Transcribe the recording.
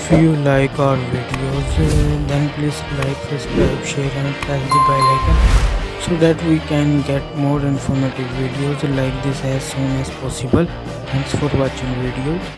If you like our videos uh, then please like subscribe share and press the bell icon so that we can get more informative videos like this as soon as possible. Thanks for watching video.